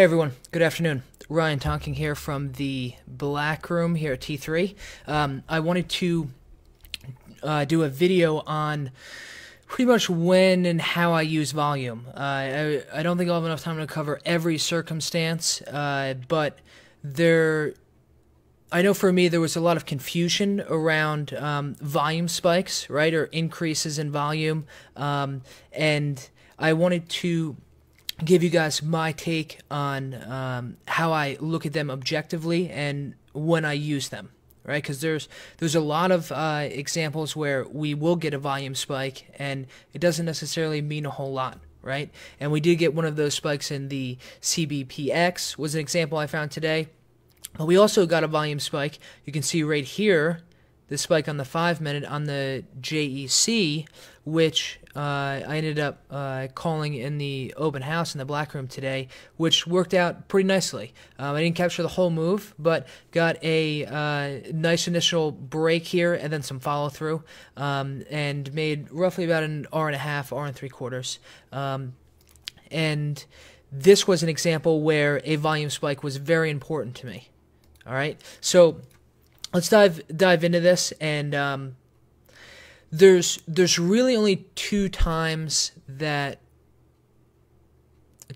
Hey everyone, good afternoon. Ryan Tonking here from the Black Room here at T3. Um, I wanted to uh, do a video on pretty much when and how I use volume. Uh, I, I don't think I'll have enough time to cover every circumstance, uh, but there. I know for me there was a lot of confusion around um, volume spikes, right, or increases in volume, um, and I wanted to give you guys my take on um, how I look at them objectively and when I use them, right? Because there's there's a lot of uh, examples where we will get a volume spike and it doesn't necessarily mean a whole lot, right? And we did get one of those spikes in the CBPX was an example I found today. But we also got a volume spike. You can see right here the spike on the five minute on the JEC, which uh, I ended up uh, calling in the open house in the black room today, which worked out pretty nicely. Um, I didn't capture the whole move, but got a uh, nice initial break here and then some follow through, um, and made roughly about an hour and a half, hour and three quarters. Um, and this was an example where a volume spike was very important to me. All right, so let's dive dive into this and um, there's there's really only two times that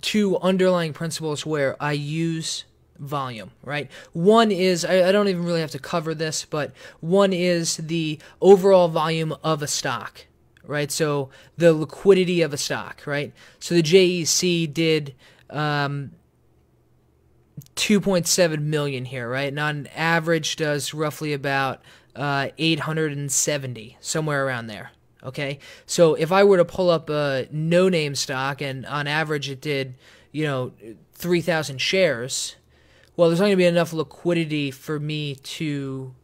two underlying principles where I use volume, right? One is, I, I, don't even really have to cover this, but one is the overall volume of a stock, right? So the liquidity of a stock, right? So the JEC did um, 2.7 million here, right? And on average does roughly about uh, 870, somewhere around there. Okay, so if I were to pull up a no-name stock and on average it did, you know, 3,000 shares, well, there's not going to be enough liquidity for me to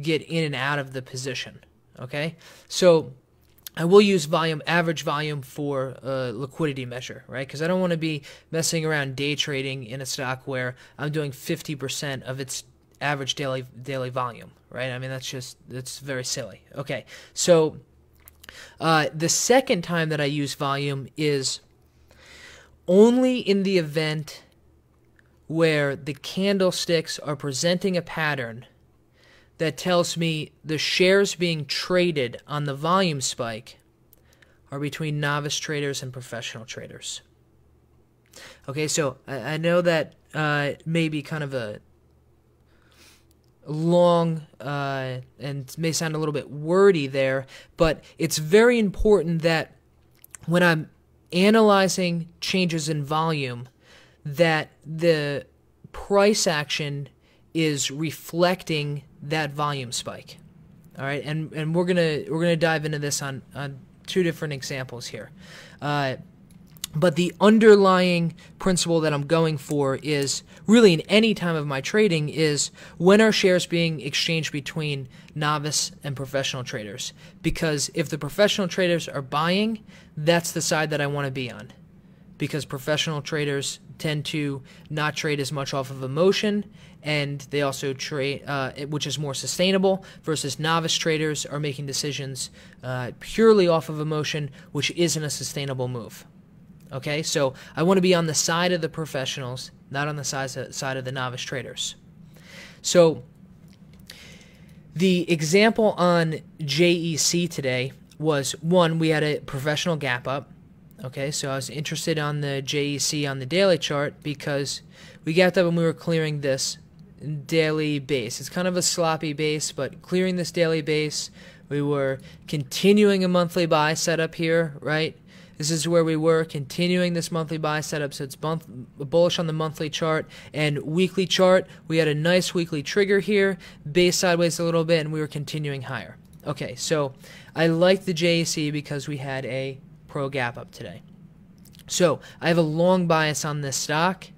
get in and out of the position. Okay, so I will use volume, average volume for a liquidity measure, right? Because I don't want to be messing around day trading in a stock where I'm doing 50% of its average daily daily volume, right? I mean, that's just that's very silly. Okay, so uh, the second time that I use volume is only in the event where the candlesticks are presenting a pattern that tells me the shares being traded on the volume spike are between novice traders and professional traders. Okay, so I, I know that uh, may be kind of a long uh, and may sound a little bit wordy there, but it's very important that when I'm analyzing changes in volume, that the price action is reflecting that volume spike. All right, and and we're gonna we're gonna dive into this on on two different examples here. Uh, but the underlying principle that I'm going for is really in any time of my trading is when are shares being exchanged between novice and professional traders? Because if the professional traders are buying, that's the side that I want to be on. Because professional traders tend to not trade as much off of emotion and they also trade, uh, which is more sustainable, versus novice traders are making decisions uh, purely off of emotion, which isn't a sustainable move. Okay, so I want to be on the side of the professionals, not on the side of the novice traders. So the example on JEC today was one, we had a professional gap up. Okay, so I was interested on the JEC on the daily chart because we gapped up and we were clearing this daily base. It's kind of a sloppy base, but clearing this daily base, we were continuing a monthly buy setup here, right? This is where we were continuing this monthly buy setup. So it's month, bullish on the monthly chart and weekly chart. We had a nice weekly trigger here, base sideways a little bit, and we were continuing higher. Okay, so I like the JEC because we had a pro gap up today. So I have a long bias on this stock,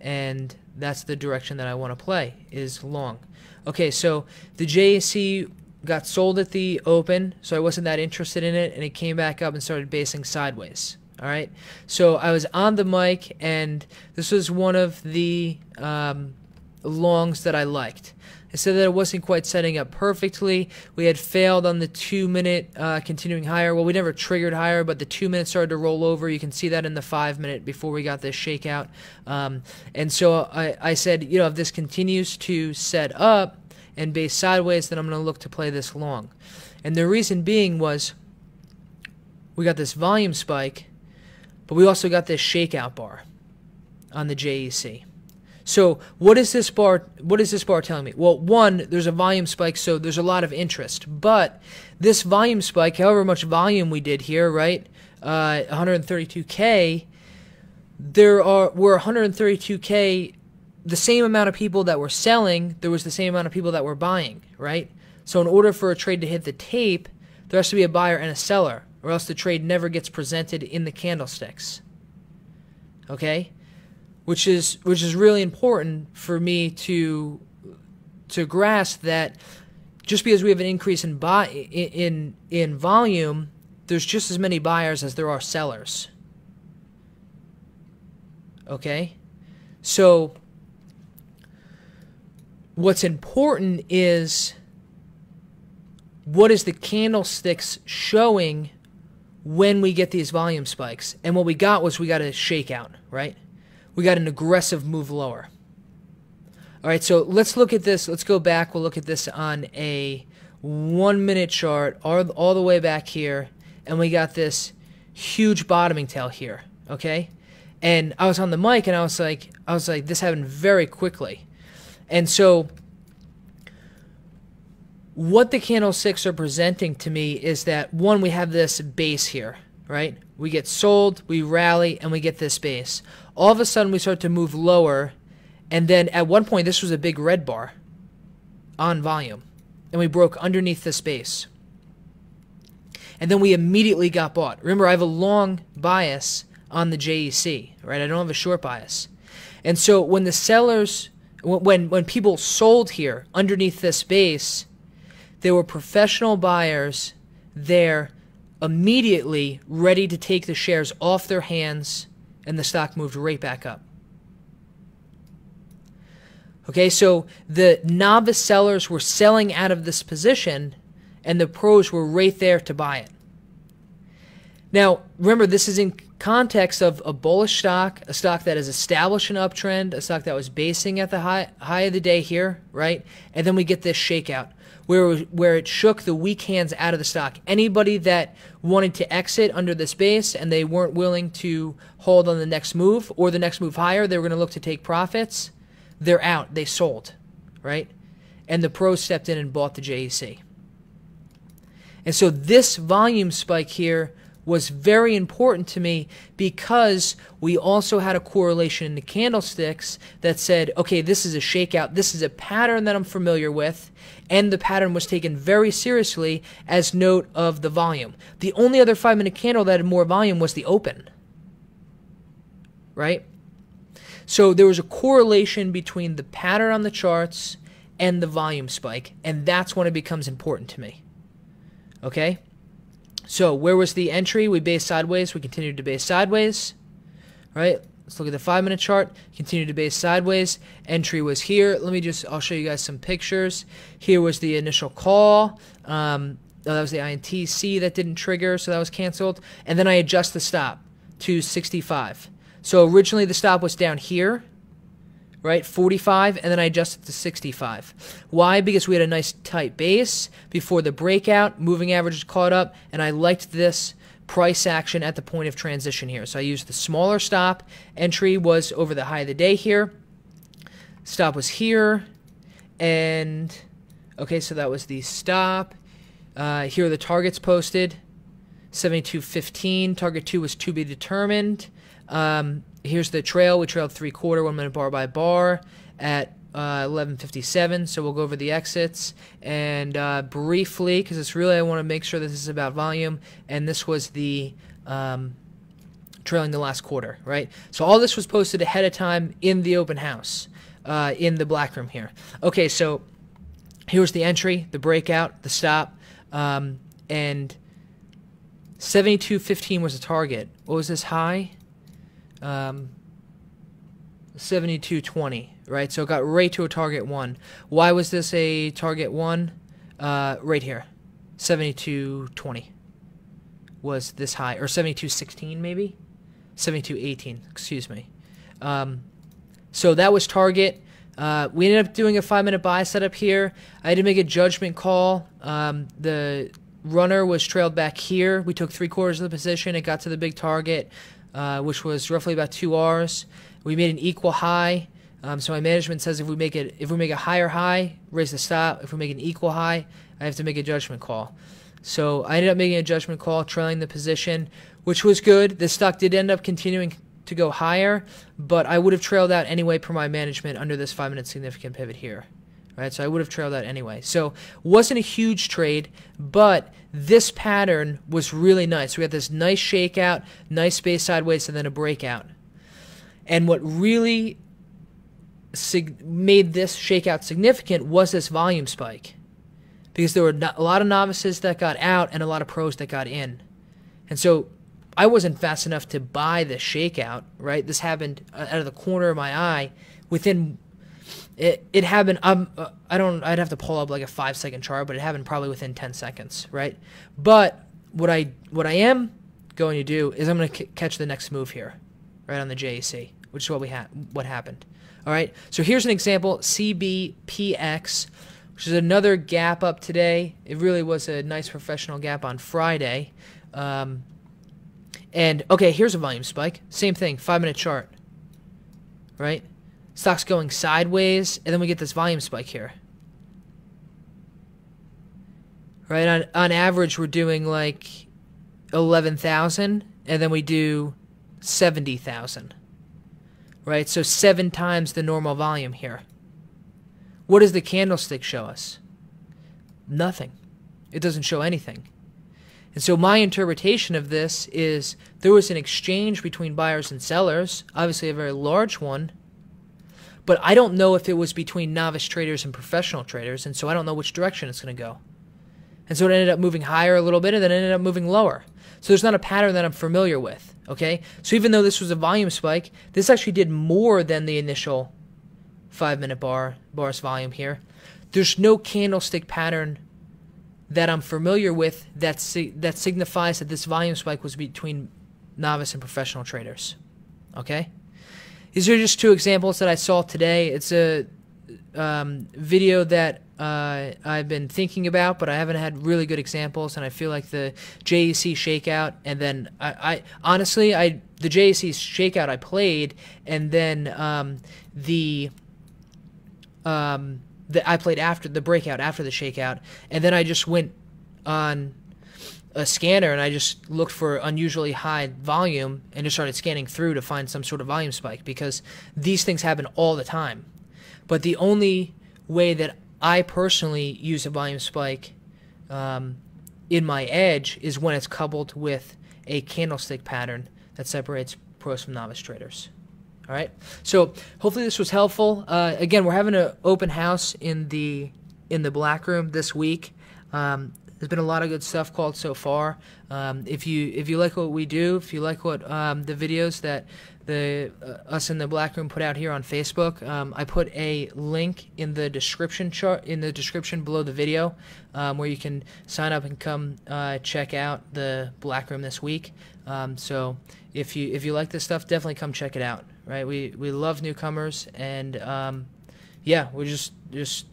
and that's the direction that I want to play is long. Okay, so the JEC got sold at the open, so I wasn't that interested in it, and it came back up and started basing sideways. All right, so I was on the mic, and this was one of the um, longs that I liked. I said that it wasn't quite setting up perfectly. We had failed on the two minute uh, continuing higher. Well, we never triggered higher, but the two minutes started to roll over. You can see that in the five minute before we got this shakeout. Um, and so I, I said, you know, if this continues to set up and base sideways, then I'm going to look to play this long. And the reason being was we got this volume spike, but we also got this shakeout bar on the JEC. So what is this bar? What is this bar telling me? Well, one, there's a volume spike, so there's a lot of interest. But this volume spike, however much volume we did here, right, uh, 132k, there are were 132k, the same amount of people that were selling. There was the same amount of people that were buying, right? So in order for a trade to hit the tape, there has to be a buyer and a seller, or else the trade never gets presented in the candlesticks. Okay which is which is really important for me to to grasp that just because we have an increase in buy in in volume, there's just as many buyers as there are sellers. Okay? So what's important is what is the candlesticks showing when we get these volume spikes? And what we got was we got a shakeout, right? we got an aggressive move lower. All right, so let's look at this. Let's go back. We'll look at this on a one minute chart all, all the way back here. And we got this huge bottoming tail here. Okay. And I was on the mic and I was like, I was like, this happened very quickly. And so what the candlesticks are presenting to me is that one, we have this base here, right? We get sold, we rally, and we get this base. All of a sudden, we start to move lower, and then at one point, this was a big red bar on volume, and we broke underneath this base. And then we immediately got bought. Remember, I have a long bias on the JEC, right? I don't have a short bias. And so when the sellers, when when people sold here underneath this base, there were professional buyers there immediately ready to take the shares off their hands, and the stock moved right back up. Okay, so the novice sellers were selling out of this position, and the pros were right there to buy it. Now, remember, this is in context of a bullish stock, a stock that has established an uptrend, a stock that was basing at the high, high of the day here, right? And then we get this shakeout where where it shook the weak hands out of the stock. Anybody that wanted to exit under this base and they weren't willing to hold on the next move or the next move higher, they were going to look to take profits. They're out. They sold, right? And the pros stepped in and bought the JEC. And so this volume spike here was very important to me because we also had a correlation in the candlesticks that said, okay, this is a shakeout. This is a pattern that I'm familiar with. And the pattern was taken very seriously as note of the volume. The only other five minute candle that had more volume was the open. Right? So there was a correlation between the pattern on the charts and the volume spike. And that's when it becomes important to me. Okay? So where was the entry? We base sideways. We continued to base sideways. Right? Let's look at the five minute chart. Continue to base sideways. Entry was here. Let me just, I'll show you guys some pictures. Here was the initial call. Um, oh, that was the INTC that didn't trigger, so that was canceled. And then I adjust the stop to 65. So originally the stop was down here right? 45, and then I adjusted to 65. Why? Because we had a nice tight base before the breakout, moving averages caught up, and I liked this price action at the point of transition here. So I used the smaller stop. Entry was over the high of the day here. Stop was here, and okay, so that was the stop. Uh, here are the targets posted. 72.15. Target 2 was to be determined. Um, here's the trail. We trailed three quarter, one minute bar by bar at uh, 11:57. So we'll go over the exits and uh, briefly, because it's really I want to make sure this is about volume, and this was the um, trailing the last quarter, right? So all this was posted ahead of time in the open house, uh, in the black room here. Okay, so here's the entry, the breakout, the stop, um, and 72.15 was the target. What was this high? Um, 7220, right? So it got right to a target one. Why was this a target one? Uh, right here, 72.20 was this high, or 72.16 maybe? 72.18, excuse me. Um, so that was target. Uh, we ended up doing a five minute buy setup here. I had to make a judgment call. Um, the runner was trailed back here. We took three quarters of the position. It got to the big target, uh, which was roughly about two R's. We made an equal high. Um, so my management says if we make it, if we make a higher high, raise the stop. If we make an equal high, I have to make a judgment call. So I ended up making a judgment call, trailing the position, which was good. The stock did end up continuing to go higher, but I would have trailed out anyway per my management under this five minute significant pivot here. Right, so I would have trailed out anyway. So wasn't a huge trade, but this pattern was really nice. We had this nice shakeout, nice space sideways, and then a breakout. And what really made this shakeout significant was this volume spike because there were a lot of novices that got out and a lot of pros that got in. And so I wasn't fast enough to buy the shakeout, right? This happened uh, out of the corner of my eye within it it happened um uh, I don't I'd have to pull up like a 5 second chart, but it happened probably within 10 seconds, right? But what I what I am going to do is I'm going to catch the next move here, right on the JEC, which is what we had what happened. All right? So here's an example CBPX which is another gap up today. It really was a nice professional gap on Friday. Um, and okay, here's a volume spike. Same thing, five minute chart. Right? Stock's going sideways, and then we get this volume spike here. Right? On on average we're doing like eleven thousand, and then we do seventy thousand. Right? So seven times the normal volume here. What does the candlestick show us? Nothing. It doesn't show anything. And so my interpretation of this is there was an exchange between buyers and sellers, obviously a very large one, but I don't know if it was between novice traders and professional traders, and so I don't know which direction it's going to go. And so it ended up moving higher a little bit and then ended up moving lower. So there's not a pattern that I'm familiar with, okay? So even though this was a volume spike, this actually did more than the initial five minute bar bars volume here. There's no candlestick pattern that I'm familiar with that si- that signifies that this volume spike was between novice and professional traders. Okay, these are just two examples that I saw today. It's a um, video that uh, I've been thinking about, but I haven't had really good examples, and I feel like the JEC shakeout, and then I, I honestly, I the JEC shakeout I played, and then um, the um, that I played after the breakout, after the shakeout, and then I just went on a scanner and I just looked for unusually high volume and just started scanning through to find some sort of volume spike because these things happen all the time. But the only way that I personally use a volume spike um, in my edge is when it's coupled with a candlestick pattern that separates pros from novice traders. All right. So hopefully this was helpful. Uh, again, we're having an open house in the in the black room this week. Um, there's been a lot of good stuff called so far. Um, if you if you like what we do, if you like what um, the videos that the uh, us in the black room put out here on Facebook, um, I put a link in the description chart in the description below the video, um, where you can sign up and come uh, check out the black room this week. Um, so if you if you like this stuff, definitely come check it out. Right? We we love newcomers, and um, yeah, we're just just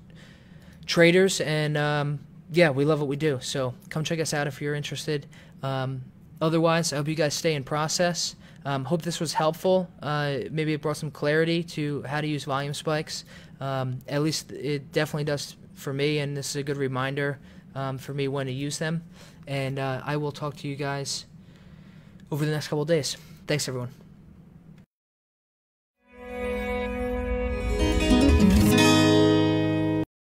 traders, and um, yeah, we love what we do. So come check us out if you're interested. Um, otherwise, I hope you guys stay in process. Um, hope this was helpful. Uh, maybe it brought some clarity to how to use volume spikes. Um, at least it definitely does for me, and this is a good reminder um, for me when to use them. And uh, I will talk to you guys over the next couple days. Thanks, everyone.